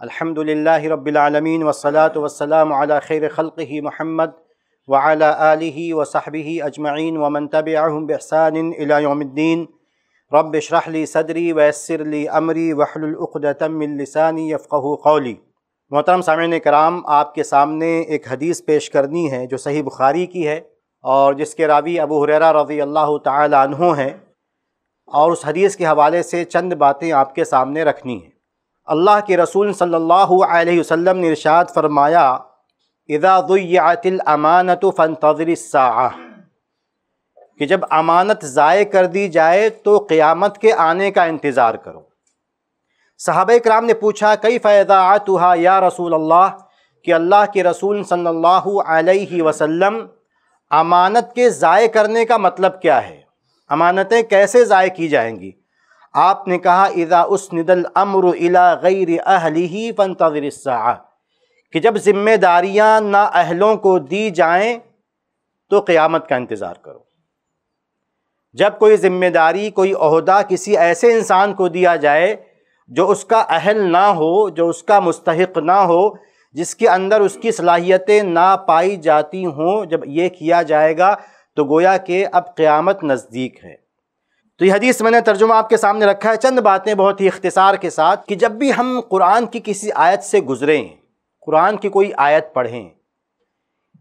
अल्हम्दुलिल्लाहि रब्बिल आलमीन वस्सलातु वस्सलामु अला खैर खल्क़िहि मुहम्मद व अला आलिहि व सहबिहि अजमईन व मन तबिअहुम बिहसान इला यौमिद्दीन रब्ब इशरह ली सदरी व ली अमरी वहलुल उक़दतम मिन लिसानी यफ़क़हू क़ौली मोहतरम सामईन कराम आपके सामने एक हदीस पेश करनी है जो सही बुखारी की है और जिसके रावी अबू हुरैरा रज़ी अल्लाह तआला हैं और उस हदीस के हवाले से चंद बातें आपके सामने रखनी हैं अल्लाह के रसूल सल्लल्लाहु अलैहि वसल्लम ने इरशाद फरमाया इदा दुय्यातिल अमानत फ़नतज़रिस्सा कि जब अमानत ज़ाय कर दी जाए तो क़यामत के आने का इंतज़ार करो। साहब कराम ने पूछा, कई फ़ायदा फ़ैज़ातुहा या रसूल अल्लाह कि अल्लाह के रसूल सल्लल्लाहु अलैहि वसल्लम, अमानत के ज़ाय करने का मतलब क्या है? अमानतें कैसे ज़ाय की जाएँगी? आपने कहा, इज़ा उस निदल अमर इला गैर अहली ही फ़न कि जब ज़िम्मेदारियाँ ना अहलों को दी जाएँ तो क़यामत का इंतज़ार करो। जब कोई ज़िम्मेदारी, कोई अहदा किसी ऐसे इंसान को दिया जाए, जो उसका अहल ना हो, जो उसका मुस्तक ना हो, जिसके अंदर उसकी सलाहियतें ना पाई जाती हों, जब ये किया जाएगा तो गोया के अब क़यामत नज़दीक है। तो ये हदीस मैंने तर्जुमा आपके सामने रखा है। चंद बातें बहुत ही इख्तिसार के साथ कि जब भी हम कुरान की किसी आयत से गुज़रें, कुरान की कोई आयत पढ़ें,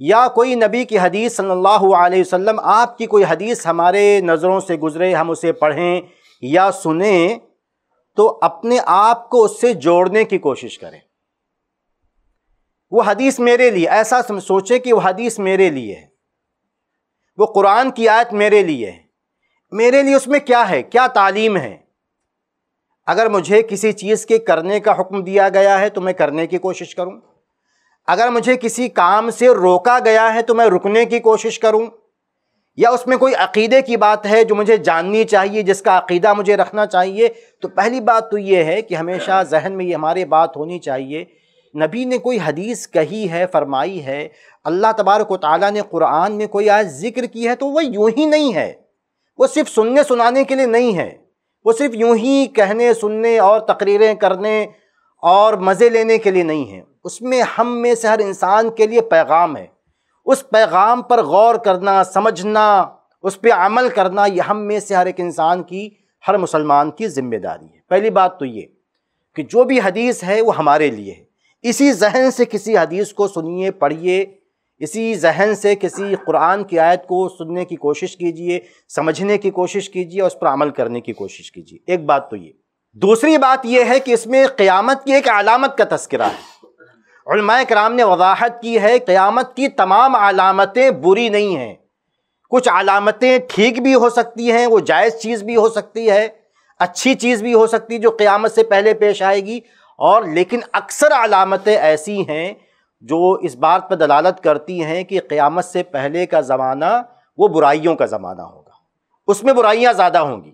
या कोई नबी की हदीस सल्लल्लाहु अलैहि वसल्लम आपकी कोई हदीस हमारे नज़रों से गुज़रे, हम उसे पढ़ें या सुने तो अपने आप को उससे जोड़ने की कोशिश करें। वो हदीस मेरे लिए, ऐसा सोचें कि वो हदीस मेरे लिए है। वो कुरान की आयत मेरे लिए है। मेरे लिए उसमें क्या है? क्या तालीम है? अगर मुझे किसी चीज़ के करने का हुक्म दिया गया है तो मैं करने की कोशिश करूँ। अगर मुझे किसी काम से रोका गया है तो मैं रुकने की कोशिश करूँ। या उसमें कोई अकीदे की बात है जो मुझे जाननी चाहिए, जिसका अकीदा मुझे रखना चाहिए तो पहली बात तो ये है कि हमेशा जहन में ये हमारे बात होनी चाहिए। नबी ने कोई हदीस कही है, फरमाई है, अल्लाह तबारक ताली ने कुरान में कोई आज ज़िक्र की है तो वह यूँ ही नहीं है। वो सिर्फ़ सुनने सुनाने के लिए नहीं है। वो सिर्फ़ यूँ ही कहने, सुनने और तकरीरें करने और मज़े लेने के लिए नहीं है। उसमें हम में से हर इंसान के लिए पैगाम है। उस पैगाम पर गौर करना, समझना, उस पर अमल करना, ये हम में से हर एक इंसान की, हर मुसलमान की ज़िम्मेदारी है। पहली बात तो ये कि जो भी हदीस है वो हमारे लिए है। इसी जहन से किसी हदीस को सुनिए, पढ़िए इसी जहन से किसी कुरान की आयत को सुनने की कोशिश कीजिए, समझने की कोशिश कीजिए और उस पर अमल करने की कोशिश कीजिए। एक बात तो ये। दूसरी बात यह है कि इसमें क़यामत की एक अलामत का तस्करा है। कराम ने वजाहत की है, क़यामत की तमाम अलामतें बुरी नहीं हैं। कुछ अलामतें ठीक भी हो सकती हैं, वो जायज़ चीज़ भी हो सकती है, अच्छी चीज़ भी हो सकती है जो क़यामत से पहले पेश आएगी, और लेकिन अक्सर अलामतें ऐसी हैं जो इस बात पर दलालत करती हैं कि क़यामत से पहले का ज़माना वो बुराइयों का ज़माना होगा। उसमें बुराइयाँ ज़्यादा होंगी।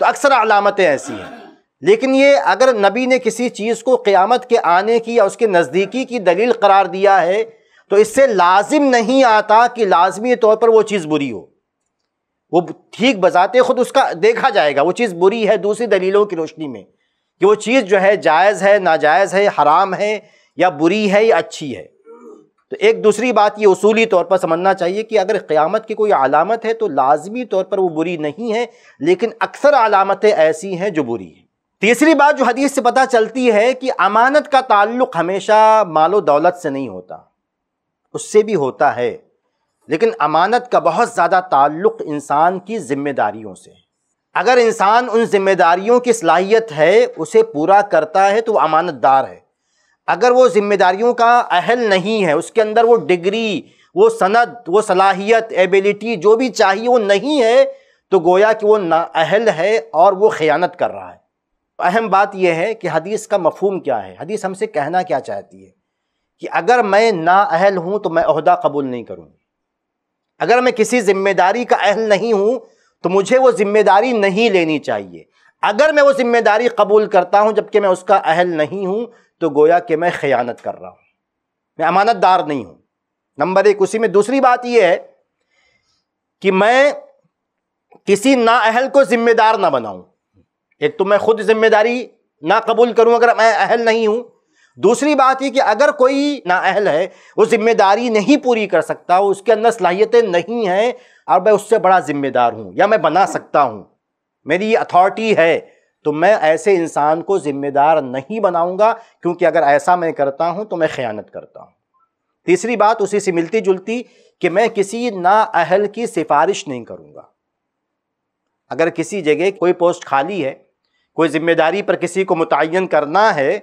तो अक्सर अलामतें ऐसी हैं। लेकिन ये अगर नबी ने किसी चीज़ को क़यामत के आने की या उसके नज़दीकी की दलील करार दिया है तो इससे लाजिम नहीं आता कि लाजमी तौर पर वो चीज़ बुरी हो। वो ठीक बजाते खुद उसका देखा जाएगा, वो चीज़ बुरी है दूसरी दलीलों की रोशनी में कि वो चीज़ जो है जायज़ है, नाजायज़ है, हराम है या बुरी है या अच्छी है। तो एक दूसरी बात ये उसूली तौर पर समझना चाहिए कि अगर क़्यामत की कोई अलामत है तो लाजमी तौर पर वो बुरी नहीं है, लेकिन अक्सर अलामतें ऐसी हैं जो बुरी हैं। तीसरी बात जो हदीस से पता चलती है कि अमानत का ताल्लुक हमेशा मालो दौलत से नहीं होता। उससे भी होता है, लेकिन अमानत का बहुत ज़्यादा ताल्लुक इंसान की जिम्मेदारियों से अगर इंसान उन जिम्मेदारियों की सलाहियत है, उसे पूरा करता है तो वह अमानतदार है। अगर वो जिम्मेदारियों का अहल नहीं है, उसके अंदर वो डिग्री, वो सनद, वो सलाहियत, एबिलिटी जो भी चाहिए वो नहीं है तो गोया कि वो ना अहल है और वो ख़यानत कर रहा है। अहम बात यह है कि हदीस का मफहम क्या है? हदीस हमसे कहना क्या चाहती है? कि अगर मैं ना अहल हूँ तो मैं अहदा कबूल नहीं करूँगी। अगर मैं किसी ज़िम्मेदारी का अहल नहीं हूँ तो मुझे वो ज़िम्मेदारी नहीं लेनी चाहिए। अगर मैं वो ज़िम्मेदारी कबूल करता हूँ जबकि मैं उसका अहल नहीं हूँ तो गोया कि मैं ख़यानत कर रहा हूँ। मैं अमानतदार नहीं हूँ। नंबर एक, उसी में दूसरी बात यह है कि मैं किसी नाअहल को ज़िम्मेदार ना बनाऊँ। एक तो मैं खुद ज़िम्मेदारी ना कबूल करूँ अगर मैं अहल नहीं हूँ। दूसरी बात यह कि अगर कोई नाअहल है, वो ज़िम्मेदारी नहीं पूरी कर सकता वो उसके अंदर सलाहियतें नहीं हैं, और मैं उससे बड़ा जिम्मेदार हूँ, या मैं बना सकता हूँ। मेरी अथॉरिटी है तो मैं ऐसे इंसान को जिम्मेदार नहीं बनाऊँगा, क्योंकि अगर ऐसा मैं करता हूँ तो मैं ख़यानत करता हूँ। तीसरी बात उसी से मिलती जुलती कि मैं किसी नाअहल की सिफारिश नहीं करूँगा। अगर किसी जगह कोई पोस्ट खाली है, कोई ज़िम्मेदारी पर किसी को मुतन करना है,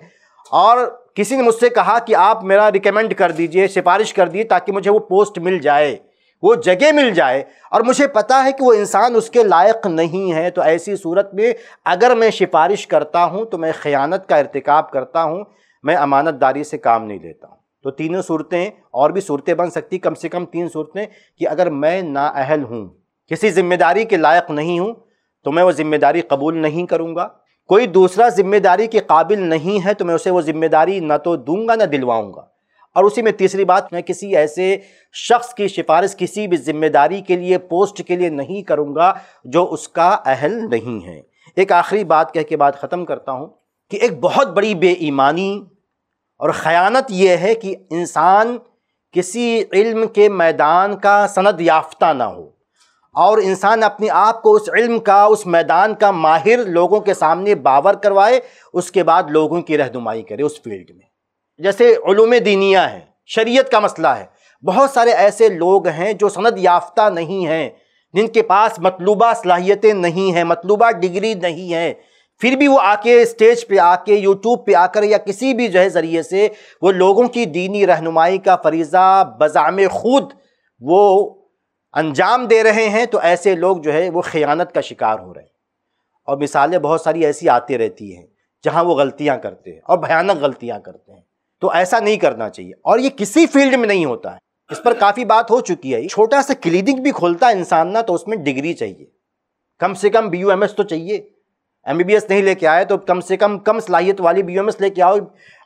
और किसी ने मुझसे कहा कि आप मेरा रिकमेंड कर दीजिए, सिफारिश कर दीजिए ताकि मुझे वो पोस्ट मिल जाए वो जगह मिल जाए और मुझे पता है कि वो इंसान उसके लायक नहीं है तो ऐसी सूरत में अगर मैं सिफारिश करता हूँ तो मैं ख़यानत का इरतकब करता हूँ, मैं अमानतदारी से काम नहीं लेता हूँ। तो तीनों सूरतें, और भी सूरतें बन सकती, कम से कम तीन सूरतें, कि अगर मैं नाअहल हूँ, किसी ज़िम्मेदारी के लायक नहीं हूँ तो मैं वो ज़िम्मेदारी कबूल नहीं करूँगा। कोई दूसरा ज़िम्मेदारी के काबिल नहीं है तो मैं उसे वो ज़िम्मेदारी ना तो दूँगा, ना दिलवाऊँगा। और उसी में तीसरी बात, मैं किसी ऐसे शख्स की सिफारिश, किसी भी ज़िम्मेदारी के लिए, पोस्ट के लिए नहीं करूँगा, जो उसका अहल नहीं है। एक आखिरी बात कह के बाद ख़त्म करता हूँ कि एक बहुत बड़ी बेईमानी और ख़यानत यह है कि इंसान किसी इल्म के मैदान का सनद याफ्ता ना हो और इंसान अपने आप को उस इल्म का, उस मैदान का माहिर लोगों के सामने बावर करवाए, उसके बाद लोगों की रहनुमाई करे उस फ़ील्ड में। जैसे ूम दीनिया है, शरीयत का मसला है। बहुत सारे ऐसे लोग हैं जो सनद याफ्ता नहीं हैं, जिनके पास मतलूबा सलाहियतें नहीं हैं, मतलूबा डिग्री नहीं है। फिर भी वो आके स्टेज पे आके यूट्यूब पे आकर या किसी भी जो है ज़रिए से वो लोगों की दीनी रहनुमाई का फरीज़ा बज़ाम खुद वो अंजाम दे रहे हैं तो ऐसे लोग जो है वो ख़यानत का शिकार हो रहे हैं। और मिसालें बहुत सारी ऐसी आती रहती हैं, जहाँ वो गलतियाँ करते हैं और भयानक गलतियाँ करते हैं। तो ऐसा नहीं करना चाहिए। और ये किसी फ़ील्ड में नहीं होता है। इस पर काफ़ी बात हो चुकी है। छोटा सा क्लिनिक भी खोलता है इंसान ना तो उसमें डिग्री चाहिए। कम से कम बी तो चाहिए। एमबीबीएस नहीं लेके आए तो कम से कम कम सलाहियत वाली बी लेके आओ।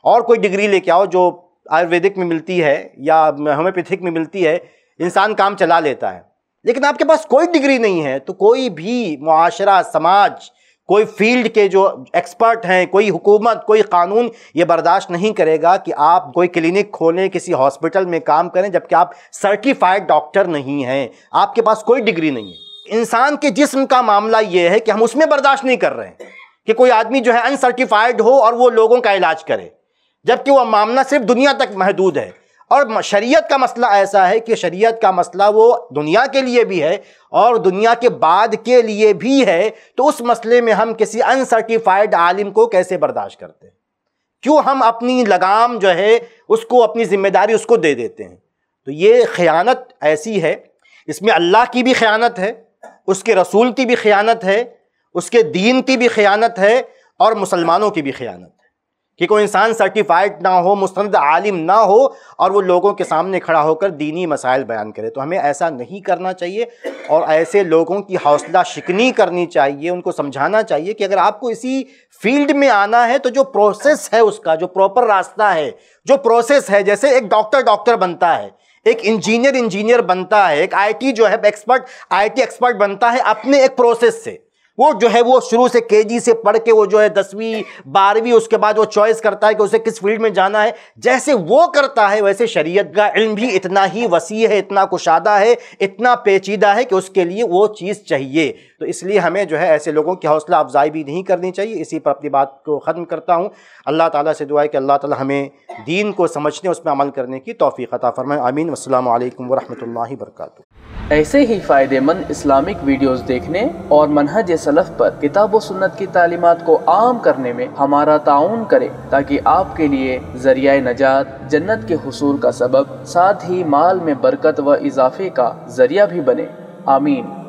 और कोई डिग्री लेके आओ जो आयुर्वेदिक में मिलती है या होम्योपैथिक में मिलती है, इंसान काम चला लेता है। लेकिन आपके पास कोई डिग्री नहीं है तो कोई भी, मुआशरा, समाज कोई फ़ील्ड के जो एक्सपर्ट हैं, कोई हुकूमत, कोई कानून ये बर्दाश्त नहीं करेगा कि आप कोई क्लिनिक खोलें, किसी हॉस्पिटल में काम करें, जबकि आप सर्टिफाइड डॉक्टर नहीं हैं। आपके पास कोई डिग्री नहीं है। इंसान के जिस्म का मामला ये है कि हम उसमें बर्दाश्त नहीं कर रहे हैं कि कोई आदमी जो है अनसर्टिफाइड हो और वो लोगों का इलाज करे। जबकि वह मामला सिर्फ़ दुनिया तक महदूद है। और शरीयत का मसला ऐसा है कि शरीयत का मसला वो दुनिया के लिए भी है और दुनिया के बाद के लिए भी है तो उस मसले में हम किसी अनसर्टिफाइड आलिम को कैसे बर्दाश्त करते हैं? क्यों हम अपनी लगाम जो है, उसको, अपनी ज़िम्मेदारी उसको दे देते हैं? तो ये ख़यानत ऐसी है, इसमें अल्लाह की भी ख़यानत है, उसके रसूल की भी ख़यानत है, उसके दीन की भी ख़यानत है और मुसलमानों की भी ख़यानत कि कोई इंसान सर्टिफाइड ना हो मुस्ंद आलिम ना हो और वो लोगों के सामने खड़ा होकर दीनी मसाइल बयान करे। तो हमें ऐसा नहीं करना चाहिए और ऐसे लोगों की हौसला शिकनी करनी चाहिए, उनको समझाना चाहिए कि अगर आपको इसी फ़ील्ड में आना है तो जो प्रोसेस है उसका, जो प्रॉपर रास्ता है, जो प्रोसेस है, जैसे एक डॉक्टर डॉक्टर बनता है, एक इंजीनियर इंजीनियर बनता है, एक आईटी जो है एक्सपर्ट आईटी एक्सपर्ट बनता है अपने एक प्रोसेस से। वो जो है, वो शुरू से के से पढ़ के वो जो है, दसवीं, बारहवीं, उसके बाद वो चॉइस करता है कि उसे किस फ़ील्ड में जाना है। जैसे वो करता है, वैसे शरीयत का इल्म भी इतना ही वसी है, इतना कुशादा है, इतना पेचीदा है कि उसके लिए वो चीज़ चाहिए। तो इसलिए हमें जो है ऐसे लोगों की हौसला अफजाई भी नहीं करनी चाहिए। इसी पर अपनी बात को ख़त्म करता हूँ। अल्लाह ताला से दुआ है कि अल्लाह ताला हमें दीन को समझने उस पर अमल करने की तोफ़ी अता फ़रमाए। आमीन। वसलम वरहमल वर्क ऐसे ही फ़ायदेमंद इस्लामिक वीडियोस देखने और मनहज सलफ़ पर किताब व सुन्नत की तालीमत को आम करने में हमारा ताउन करें ताकि आपके लिए ज़रिया नजात, जन्नत के हसूल का सबब, साथ ही माल में बरकत व इजाफे का ज़रिया भी बने। आमीन।